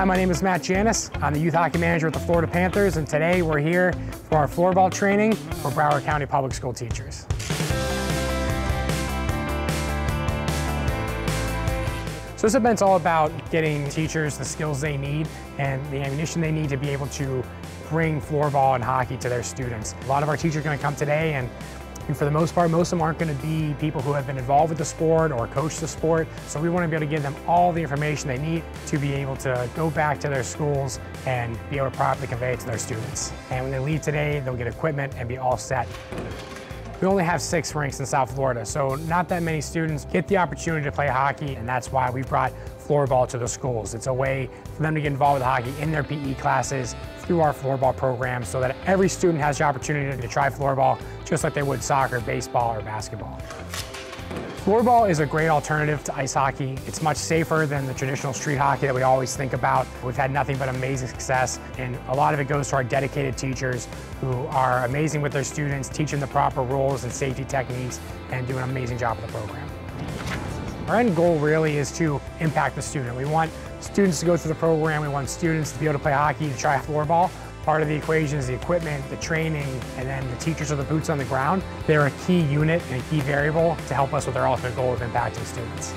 Hi, my name is Matt Janis. I'm the youth hockey manager at the Florida Panthers, and today we're here for our floorball training for Broward County Public School teachers. So this event's all about getting teachers the skills they need and the ammunition they need to be able to bring floorball and hockey to their students. A lot of our teachers are going to come today and for the most part, most of them aren't going to be people who have been involved with the sport or coach the sport. So we want to be able to give them all the information they need to be able to go back to their schools and be able to properly convey it to their students. And when they leave today, they'll get equipment and be all set. We only have six rinks in South Florida, so not that many students get the opportunity to play hockey, and that's why we brought floorball to the schools. It's a way for them to get involved with hockey in their PE classes through our floorball program so that every student has the opportunity to try floorball just like they would soccer, baseball, or basketball. Floorball is a great alternative to ice hockey. It's much safer than the traditional street hockey that we always think about. We've had nothing but amazing success, and a lot of it goes to our dedicated teachers who are amazing with their students, teaching the proper rules and safety techniques, and do an amazing job of the program. Our end goal really is to impact the student. We want students to go through the program, we want students to be able to play hockey, to try floorball, Part of the equation is the equipment, the training, and then the teachers are the boots on the ground. They're a key unit and a key variable to help us with our ultimate goal of impacting students.